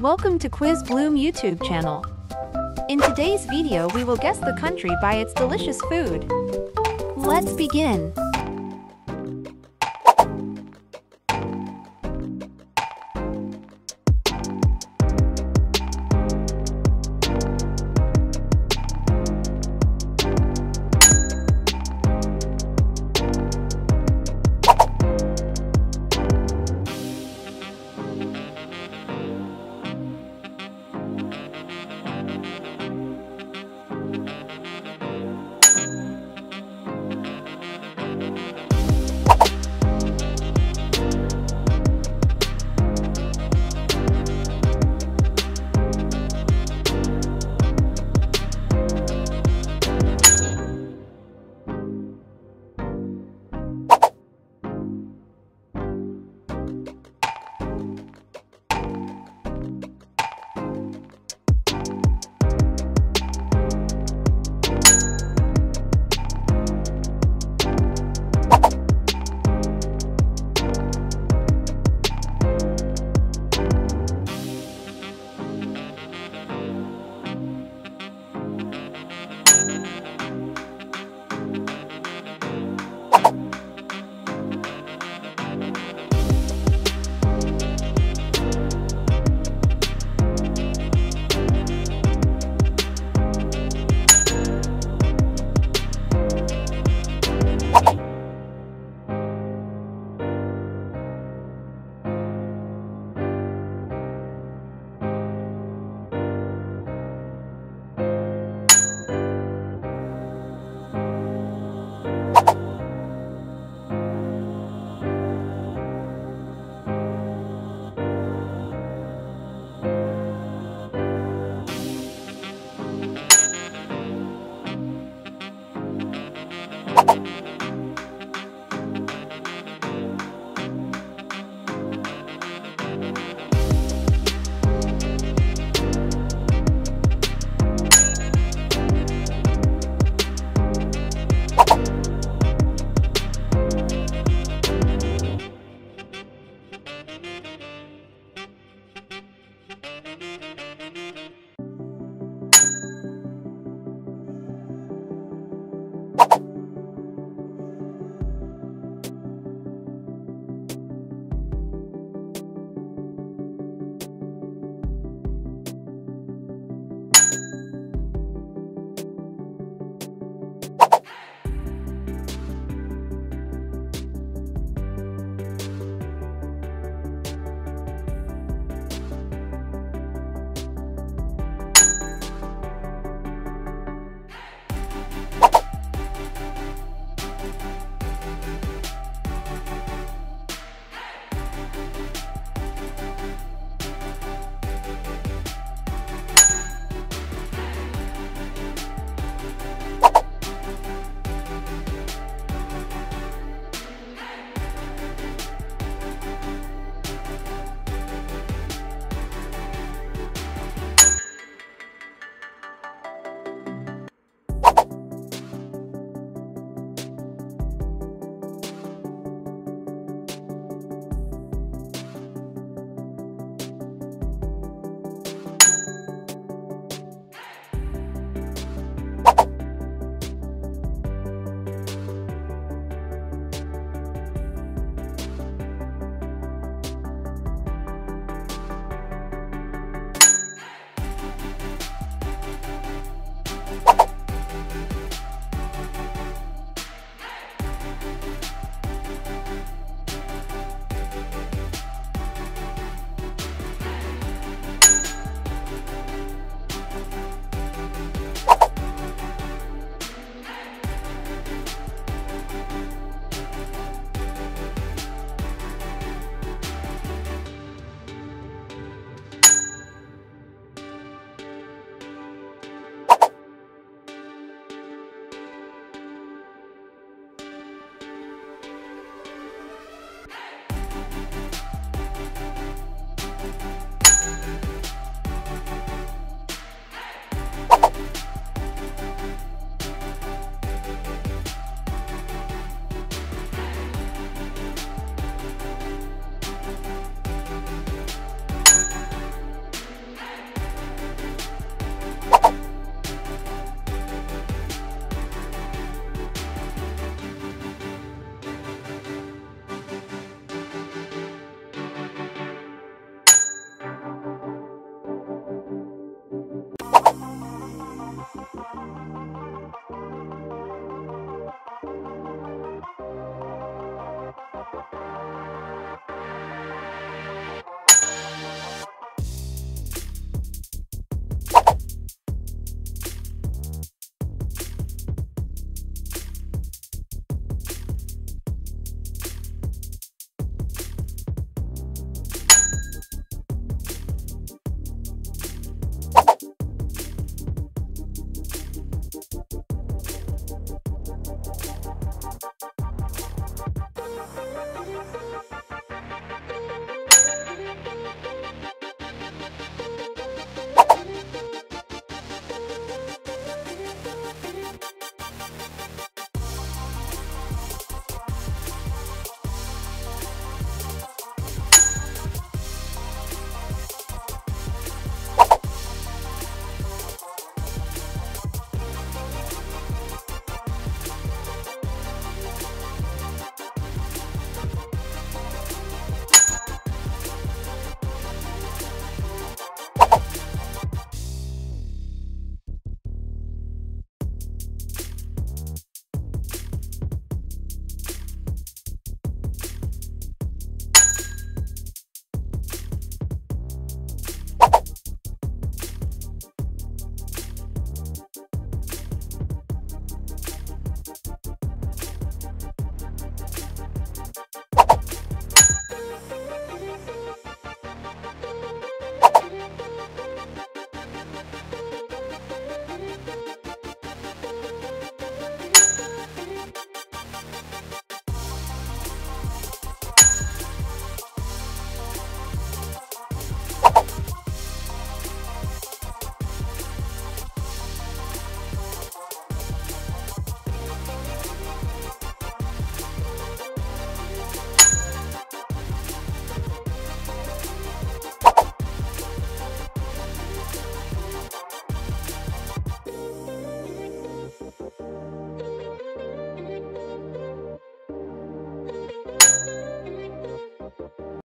Welcome to Quiz Bloom YouTube channel. In today's video we will guess the country by its delicious food. Let's begin.